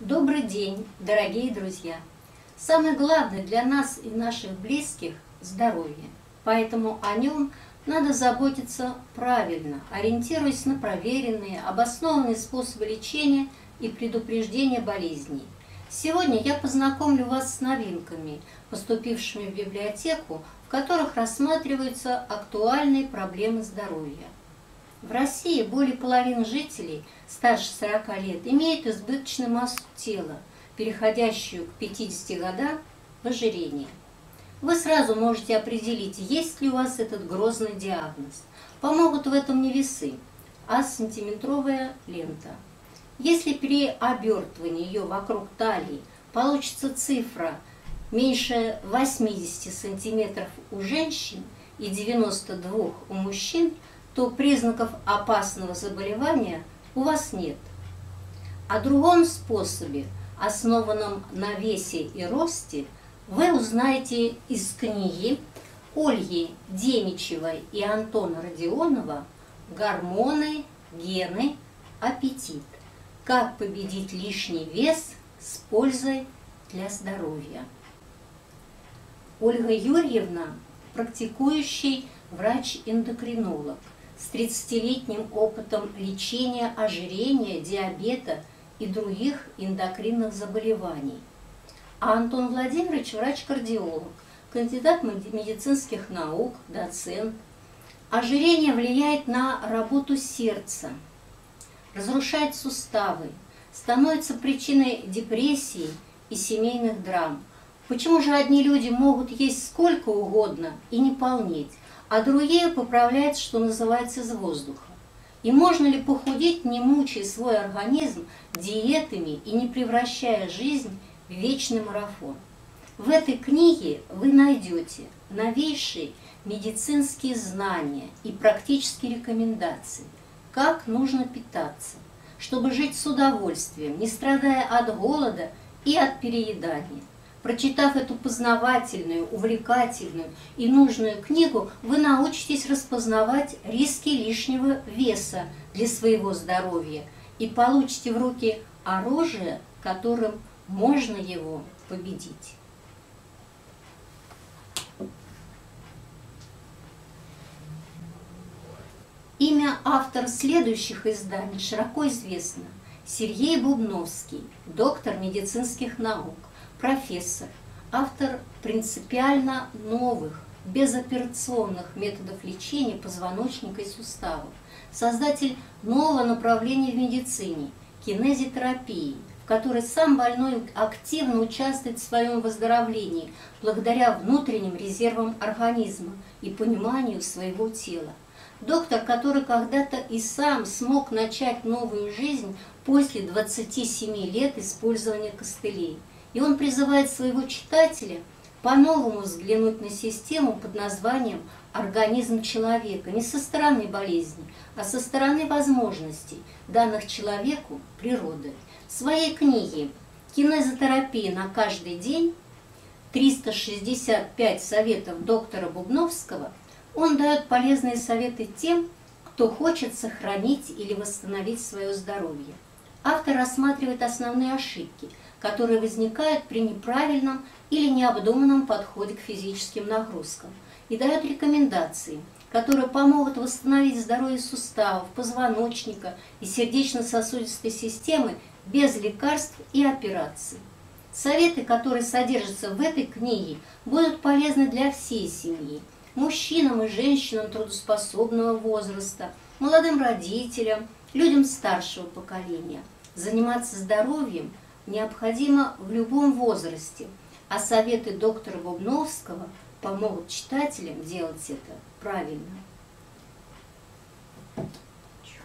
Добрый день, дорогие друзья! Самое главное для нас и наших близких – здоровье. Поэтому о нем надо заботиться правильно, ориентируясь на проверенные, обоснованные способы лечения и предупреждения болезней. Сегодня я познакомлю вас с новинками, поступившими в библиотеку, в которых рассматриваются актуальные проблемы здоровья. В России более половины жителей старше 40 лет имеют избыточную массу тела, переходящую к 50 годам в ожирение. Вы сразу можете определить, есть ли у вас этот грозный диагноз. Помогут в этом не весы, а сантиметровая лента. Если при обертывании ее вокруг талии получится цифра меньше 80 сантиметров у женщин и 92 у мужчин – то признаков опасного заболевания у вас нет. О другом способе, основанном на весе и росте, вы узнаете из книги Ольги Демичевой и Антона Родионова «Гормоны, гены, аппетит. Как победить лишний вес с пользой для здоровья». Ольга Юрьевна – практикующий врач-эндокринолог – с 30-летним опытом лечения ожирения, диабета и других эндокринных заболеваний. А Антон Владимирович – врач-кардиолог, кандидат медицинских наук, доцент. Ожирение влияет на работу сердца, разрушает суставы, становится причиной депрессии и семейных драм. Почему же одни люди могут есть сколько угодно и не полнеть, а другие поправляют, что называется, из воздуха. И можно ли похудеть, не мучая свой организм диетами и не превращая жизнь в вечный марафон? В этой книге вы найдете новейшие медицинские знания и практические рекомендации, как нужно питаться, чтобы жить с удовольствием, не страдая от голода и от переедания. Прочитав эту познавательную, увлекательную и нужную книгу, вы научитесь распознавать риски лишнего веса для своего здоровья и получите в руки оружие, которым можно его победить. Имя автора следующих изданий широко известно. Сергей Бубновский, доктор медицинских наук профессор, автор принципиально новых, безоперационных методов лечения позвоночника и суставов, создатель нового направления в медицине – кинезитерапии, в которой сам больной активно участвует в своем выздоровлении благодаря внутренним резервам организма и пониманию своего тела. Доктор, который когда-то и сам смог начать новую жизнь после 27 лет использования костылей – и он призывает своего читателя по-новому взглянуть на систему под названием «Организм человека» не со стороны болезни, а со стороны возможностей, данных человеку природы. В своей книге «Кинезотерапия на каждый день» 365 советов доктора Бубновского он дает полезные советы тем, кто хочет сохранить или восстановить свое здоровье. Автор рассматривает основные ошибки – которые возникают при неправильном или необдуманном подходе к физическим нагрузкам, и дает рекомендации, которые помогут восстановить здоровье суставов, позвоночника и сердечно-сосудистой системы без лекарств и операций. Советы, которые содержатся в этой книге, будут полезны для всей семьи, мужчинам и женщинам трудоспособного возраста, молодым родителям, людям старшего поколения. Заниматься здоровьем – необходимо в любом возрасте, а советы доктора Бубновского помогут читателям делать это правильно.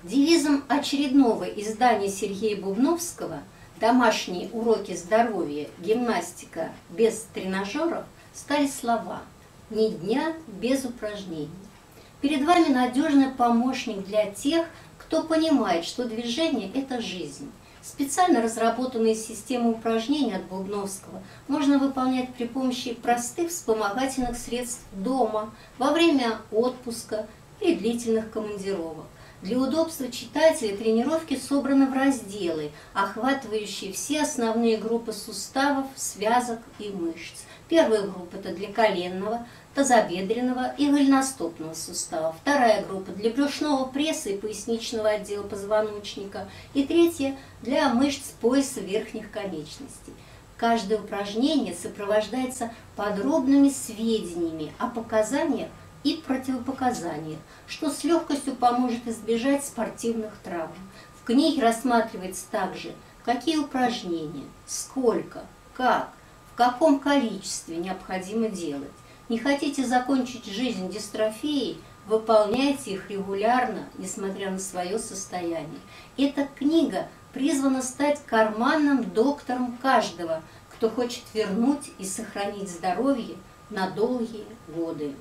Девизом очередного издания Сергея Бубновского «Домашние уроки здоровья, гимнастика без тренажеров» стали слова «Ни дня без упражнений». Перед вами надежный помощник для тех, кто понимает, что движение – это жизнь, Специально разработанные системы упражнений от Бубновского можно выполнять при помощи простых вспомогательных средств дома, во время отпуска или длительных командировок. Для удобства читателя тренировки собраны в разделы, охватывающие все основные группы суставов, связок и мышц. Первая группа – это для коленного, тазобедренного и голеностопного сустава. Вторая группа для брюшного пресса и поясничного отдела позвоночника. И третья для мышц пояса верхних конечностей. Каждое упражнение сопровождается подробными сведениями о показаниях и противопоказаниях, что с легкостью поможет избежать спортивных травм. В книге рассматривается также, какие упражнения, сколько, как, в каком количестве необходимо делать. Не хотите закончить жизнь дистрофией, выполняйте их регулярно, несмотря на свое состояние. Эта книга призвана стать карманным доктором каждого, кто хочет вернуть и сохранить здоровье на долгие годы.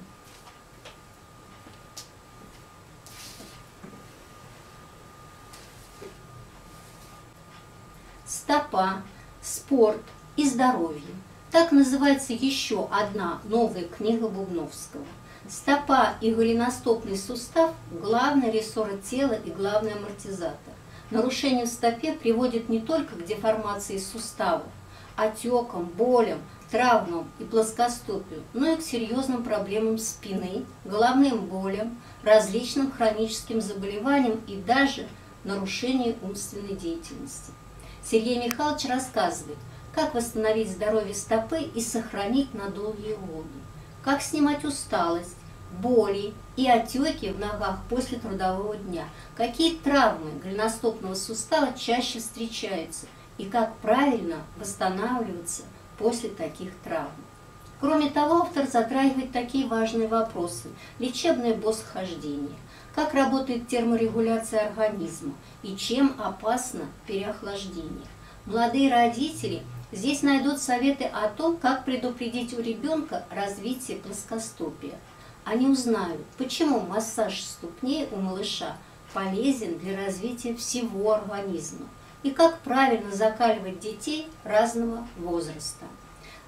Стопа, спорт и здоровье – так называется еще одна новая книга Бубновского. Стопа и голеностопный сустав – главный рессор тела и главный амортизатор. Нарушение в стопе приводит не только к деформации суставов, отекам, болям, травмам и плоскостопию, но и к серьезным проблемам спины, головным болям, различным хроническим заболеваниям и даже нарушению умственной деятельности. Сергей Михайлович рассказывает, как восстановить здоровье стопы и сохранить на долгие годы, как снимать усталость, боли и отеки в ногах после трудового дня, какие травмы голеностопного сустава чаще встречаются? И как правильно восстанавливаться после таких травм. Кроме того, автор затрагивает такие важные вопросы – лечебное босхождение, как работает терморегуляция организма? И чем опасно переохлаждение. Молодые родители – Здесь найдут советы о том, как предупредить у ребенка развитие плоскостопия. Они узнают, почему массаж ступней у малыша полезен для развития всего организма и как правильно закаливать детей разного возраста.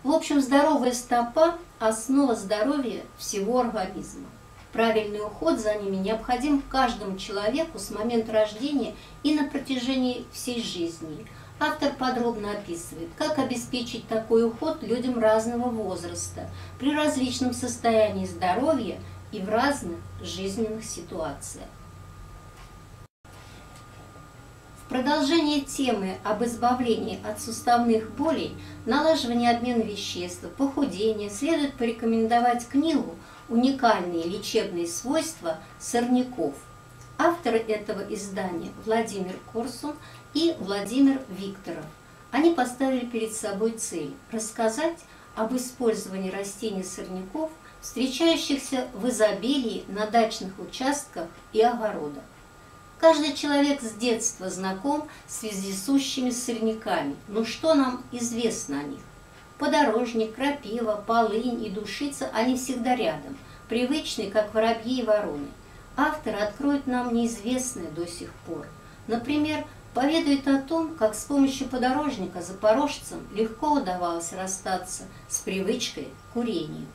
В общем, здоровая стопа – основа здоровья всего организма. Правильный уход за ними необходим каждому человеку с момента рождения и на протяжении всей жизни – Автор подробно описывает, как обеспечить такой уход людям разного возраста при различном состоянии здоровья и в разных жизненных ситуациях. В продолжение темы об избавлении от суставных болей, налаживании обмена веществ, похудения следует порекомендовать книгу «Уникальные лечебные свойства сорняков». Авторы этого издания Владимир Корсун и Владимир Викторов. Они поставили перед собой цель – рассказать об использовании растений сорняков, встречающихся в изобилии на дачных участках и огородах. Каждый человек с детства знаком с вездесущими сорняками, но что нам известно о них? Подорожник, крапива, полынь и душица – они всегда рядом, привычные, как воробьи и вороны. Автор откроет нам неизвестное до сих пор. Например, поведает о том, как с помощью подорожника запорожцам легко удавалось расстаться с привычкой к курению.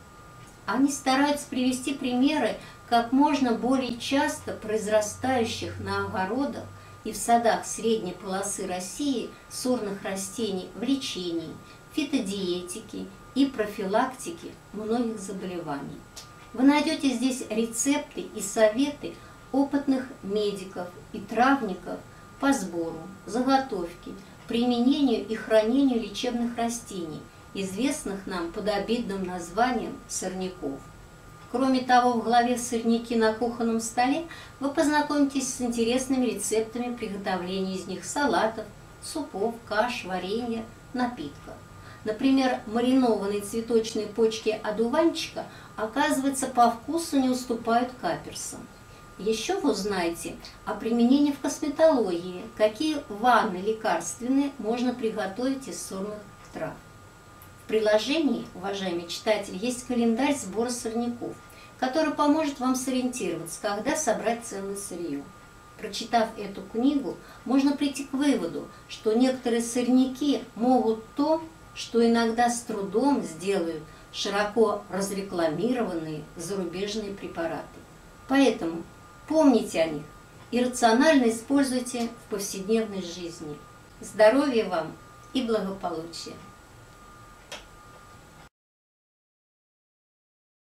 Они стараются привести примеры как можно более часто произрастающих на огородах и в садах средней полосы России сорных растений в лечении, фитодиетике и профилактике многих заболеваний. Вы найдете здесь рецепты и советы опытных медиков и травников – по сбору, заготовке, применению и хранению лечебных растений, известных нам под обидным названием сорняков. Кроме того, в главе «Сорняки на кухонном столе» вы познакомитесь с интересными рецептами приготовления из них салатов, супов, каш, варенья, напитков. Например, маринованные цветочные почки одуванчика, оказывается, по вкусу не уступают каперсам. Еще вы узнаете о применении в косметологии, какие ванны лекарственные можно приготовить из сорных трав. В приложении, уважаемые читатели, есть календарь сбора сорняков, который поможет вам сориентироваться, когда собрать ценное сырье. Прочитав эту книгу, можно прийти к выводу, что некоторые сорняки могут то, что иногда с трудом сделают широко разрекламированные зарубежные препараты. Поэтому Помните о них и рационально используйте в повседневной жизни. Здоровья вам и благополучия!